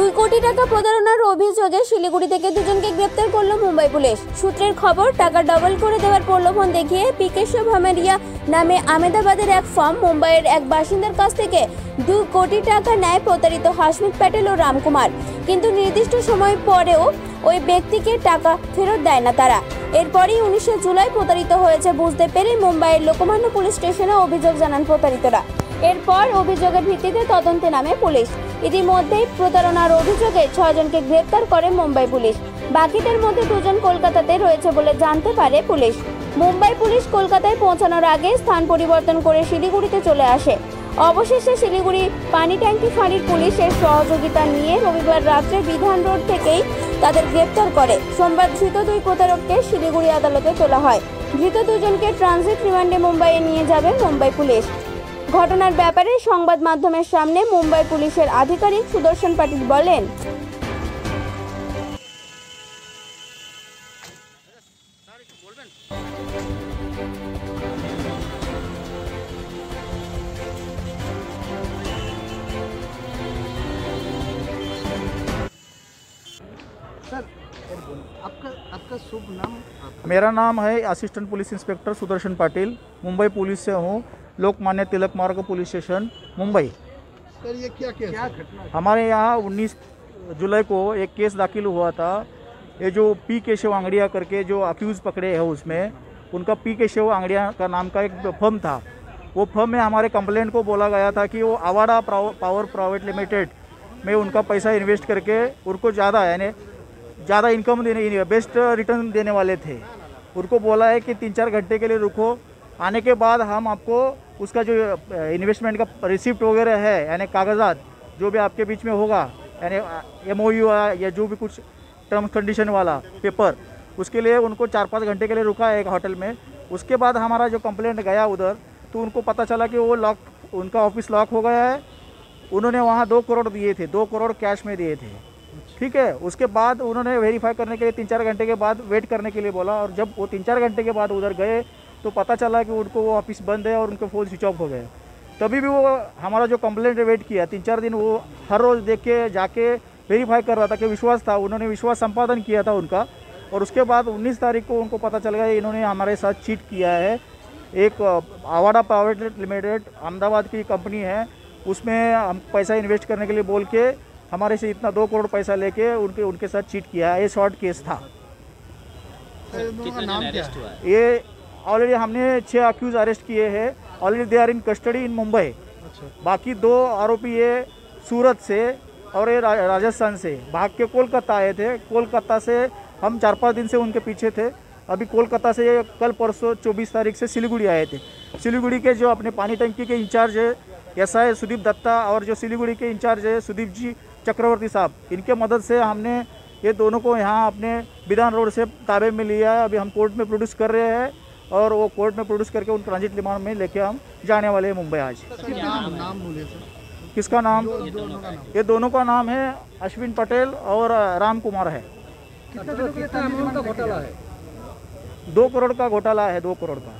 দুই কোটি টাকা প্রতারণার অভিযোগে শিলিগুড়ি থেকে দুজনকে গ্রেপ্তার করল মুম্বাই পুলিশ। সূত্রের খবর, টাকা ডবল করে দেওয়ার প্রলোভন দেখিয়ে পিকেশ ভামেরিয়া নামে আমেদাবাদের এক ফার্ম মুম্বাইয়ের এক বাসিন্দার কাছ থেকে দুই কোটি টাকা নেয় প্রতারিত হাসমিদ প্যাটেল ও রামকুমার। কিন্তু নির্দিষ্ট সময় পরেও ওই ব্যক্তিকে টাকা ফেরত দেয় না তারা। এরপরই উনিশে জুলাই প্রতারিত হয়েছে বুঝতে পেরে মুম্বাইয়ের লোকমান্য পুলিশ স্টেশনে অভিযোগ জানান প্রতারিতরা। এরপর অভিযোগের ভিত্তিতে তদন্তে নামে পুলিশ। ইতিমধ্যেই প্রতারণার অভিযোগে ছয়জনকে গ্রেপ্তার করে মুম্বাই পুলিশ। বাকিদের মধ্যে দুজন কলকাতাতে রয়েছে বলে জানতে পারে পুলিশ। মুম্বাই পুলিশ কলকাতায় পৌঁছানোর আগে স্থান পরিবর্তন করে শিলিগুড়িতে চলে আসে। অবশেষে শিলিগুড়ি পানি ট্যাঙ্কি ফাঁড়ির পুলিশের সহযোগিতা নিয়ে রবিবার রাত্রে বিধান রোড থেকেই তাদের গ্রেপ্তার করে। সোমবার ধৃত দুই প্রতারককে শিলিগুড়ি আদালতে তোলা হয়। ধৃত দুজনকে ট্রানজিট রিমান্ডে মুম্বাইয়ে নিয়ে যাবে মুম্বাই পুলিশ। ঘটনার ব্যাপারে সংবাদ মাধ্যমের সামনে মুম্বাই পুলিশের আধিকারিক সুদর্শন পাটিল বলেন सर आपका आपका शुभ नाम आप- मेरा नाम है assistant police inspector Sudarshan Patil Mumbai police से हूँ लोकमान्य तिलक मार्ग पुलिस स्टेशन मुंबई। सर ये क्या केस क्या घटना हमारे यहाँ 19 जुलाई को एक केस दाखिल हुआ था। ये जो पी केशव आंगड़िया करके जो अक्यूज़ पकड़े हैं उसमें उनका पी केशव आंगड़िया का नाम का एक फर्म था। वो फर्म में हमारे कंप्लेंट को बोला गया था कि वो आवाड़ा पावर प्राइवेट लिमिटेड में उनका पैसा इन्वेस्ट करके उनको ज़्यादा यानी ज़्यादा इनकम देने बेस्ट रिटर्न देने वाले थे। उनको बोला है कि तीन चार घंटे के लिए रुको। आने के बाद हम आपको उसका जो इन्वेस्टमेंट का रिसिप्ट वगैरह है, यानी कागजात, जो भी आपके बीच में होगा, यानी एमओयू या जो भी कुछ टर्म्स कंडीशन वाला पेपर उसके लिए उनको चार पाँच घंटे के लिए रुका एक होटल में। उसके बाद हमारा जो कंप्लेंट गया उधर तो उनको पता चला कि वो लॉक उनका ऑफ़िस लॉक हो गया है। उन्होंने वहाँ दो करोड़ दिए थे, दो करोड़ कैश में दिए थे। ठीक है, उसके बाद उन्होंने वेरीफाई करने के लिए तीन चार घंटे के बाद वेट करने के लिए बोला, और जब वो तीन चार घंटे के बाद उधर गए तो पता चला कि उनको वो ऑफ़िस बंद है और उनके फ़ोन स्विच ऑफ़ हो गए। तभी भी वो हमारा जो कंप्लेंट वेट किया। तीन चार दिन वो हर रोज़ देख के जाके वेरीफाई कर रहा था कि विश्वास था। उन्होंने विश्वास संपादन किया था उनका। और उसके बाद 19 तारीख को उनको पता चल गया इन्होंने हमारे साथ चीट किया है। एक आवाड़ा प्राइवेट लिमिटेड अहमदाबाद की कंपनी है। उसमें हम पैसा इन्वेस्ट करने के लिए बोल के हमारे से इतना दो करोड़ पैसा लेके उनके उनके साथ चीट किया है। ये शॉर्ट केस था। नाम क्या ये ऑलरेडी हमने छः अक्यूज अरेस्ट किए हैं। Already they are in custody in Mumbai अच्छा। बाकी दो आरोपी ये सूरत से और ये राजस्थान से। भाग के कोलकाता आए थे। कोलकाता से हम चार पाँच दिन से उनके पीछे थे। अभी कोलकाता से ये कल परसों चौबीस तारीख से सिलीगुड़ी आए थे। सिलीगुड़ी के जो अपने पानी टंकी के इंचार्ज है एस आई सुदीप दत्ता और जो सिलीगुड़ी के इंचार्ज है सुदीप जी चक्रवर्ती साहब इनके मदद से हमने ये दोनों को यहाँ अपने विधान रोड से ताबे में लिया है। अभी हम कोर्ट में प्रोड्यूस कर रहे हैं। और वो कोर्ट में प्रोड्यूस करके उन ट्रांजिट रिमांड में लेके हम जाने वाले हैं मुंबई आज। नाम नाम सर किसका नाम? ये दोनों का नाम है अश्विन पटेल और राम कुमार है। है? दो करोड़ का घोटाला है दो करोड़ का।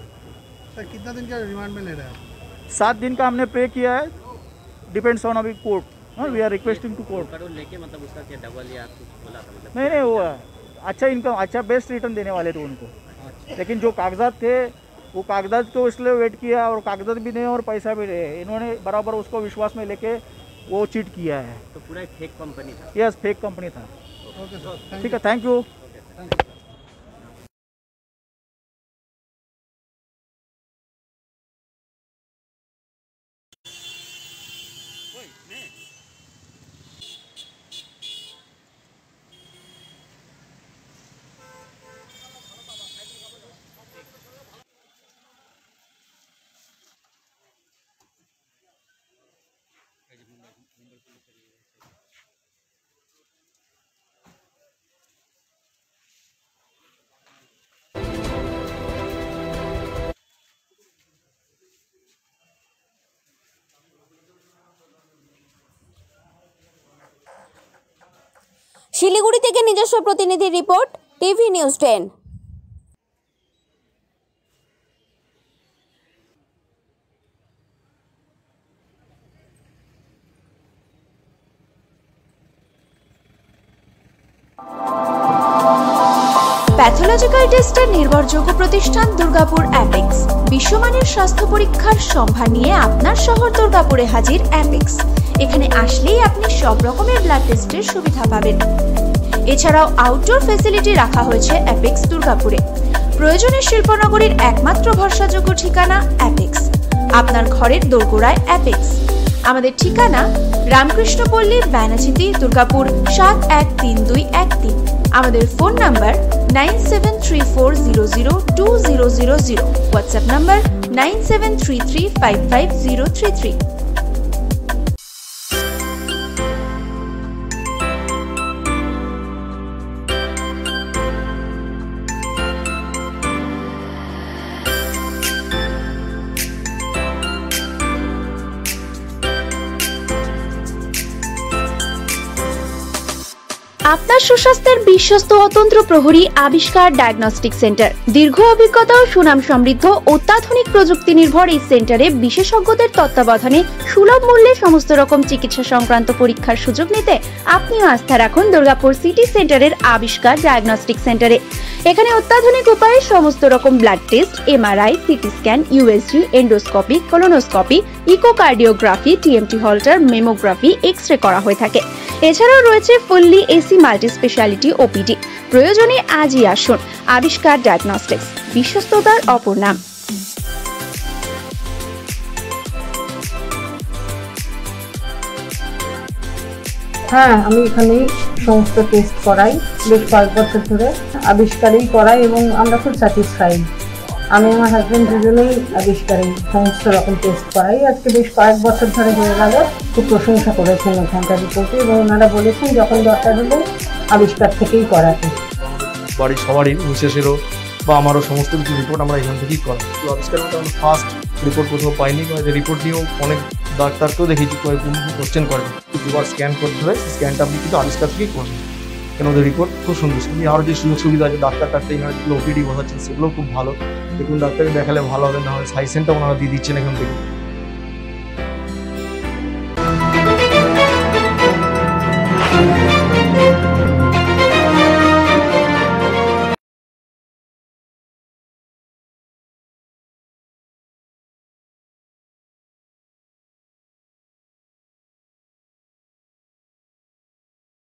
सर कितना दिन का रिमांड में ले रहे हैं सात दिन का हमने पे किया है। डिपेंड्स ऑन अभी court we are requesting to court लेके मतलब उसका क्या डबल या कुछ बोला था मतलब। नहीं नहीं वो अच्छा इनकम अच्छा बेस्ट रिटर्न देने वाले थे उनको। लेकिन जो कागजात थे वो कागजात को इसलिए वेट किया और कागजात भी नहीं और पैसा भी नहीं। इन्होंने बराबर उसको विश्वास में लेके वो चीट किया है। तो पूरा एक फेक कंपनी था। यस फेक कंपनी था। ओके सर थैंक ठीक है थैंक यू শিলিগুড়ি থেকে নিজস্ব প্রতিনিধি রিপোর্ট, টিভি নিউজ টেন। প্যাথোলজিক্যাল টেস্টের নির্ভরযোগ্য প্রতিষ্ঠান দুর্গাপুর অ্যাপেক্স বিশ্বমানের স্বাস্থ্য পরীক্ষার সম্ভার নিয়ে আপনার শহর দুর্গাপুরে হাজির অ্যাপেক্স এখানে আসলেই আপনি সব রকমের ব্লাড টেস্টের সুবিধা পাবেন। এছাড়াও আউটডোর ফেসিলিটি রাখা হয়েছে অ্যাপেক্স দুর্গাপুরে। প্রয়োজনে শিল্পনগরীর একমাত্র ভরসাযোগ্য ঠিকানা অ্যাপেক্স আপনার ঘরের দোরগোড়ায় অ্যাপেক্স আমাদের ঠিকানা রামকৃষ্ণপল্লী ব্যানাচিতি দুর্গাপুর সাত এক তিন দুই এক তিন। আমাদের phone number nine seven three four zero zero two zero zero zero WhatsApp number nine seven three three five five zero three three আপনার সুস্বাস্থ্যের বিশ্বস্ত অতন্ত্র প্রহরী আবিষ্কার ডায়াগনস্টিক সেন্টার দীর্ঘ অভিজ্ঞতা ও সুনাম সমৃদ্ধ অত্যাধুনিক প্রযুক্তি নির্ভর এই সেন্টারে বিশেষজ্ঞদের তত্ত্বাবধানে সুলভ মূল্যে সমস্ত রকম চিকিৎসা সংক্রান্ত পরীক্ষার সুযোগ নিতে আপনিও আস্থা রাখুন দুর্গাপুর সিটি সেন্টারের আবিষ্কার ডায়াগনস্টিক সেন্টারে এখানে অত্যাধুনিক উপায়ে সমস্ত রকম blood test MRI CT scan USG endoscopy colonoscopy echocardiography TMT Holter mammography X ray করা হয়ে থাকে। এছাড়াও রয়েছে fully AC multi speciality OPD. প্রয়োজনে আজই আসুন। আবিষ্কার ডায়াগনস্টিক্স। বিশ্বস্ততার অপর নাম। হ্যাঁ আমি এখানেই সমস্ত টেস্ট করাই। বেশ কয়েক বছর ধরে আবিষ্কারেই করাই এবং আমরা খুব স্যাটিসফাইড আমি আমার হাজব্যান্ড দুজনেই আবিষ্কারেই সমস্ত রকম টেস্ট করাই। আজকে বেশ কয়েক বছর ধরে হয়ে গেল, খুব প্রশংসা করেছেন এখানকার রিপোর্টে এবং ওনারা বলেছেন যখন দরকার হলে আবিষ্কার থেকেই করাতে। বাড়ির সবারই মিসেসেরও বা আমারও সমস্ত কিছু রিপোর্ট আমরা এখান থেকেই করা তো আবিষ্কার মতো আমরা ফার্স্ট রিপোর্ট কোথাও পাইনি বা যে রিপোর্ট নিয়েও অনেক ডাক্তারকেও দেখেছি কয়েক কোশ্চেন করে দুবার স্ক্যান করতে হয় স্ক্যানটা আপনি কিন্তু আবিষ্কার থেকেই করবেন। কেন ওদের রিপোর্ট খুব সুন্দর। সেগুলি আরও যে সুযোগ সুবিধা আছে, ডাক্তার টাক্তার এখানে যেগুলো ওপিডি বসাচ্ছেন, সেগুলোও খুব ভালো। দেখুন, ডাক্তারকে দেখালে ভালো হবে, না হয় সাইসেনটা ওনারা দিয়ে দিচ্ছেন এখান থেকে।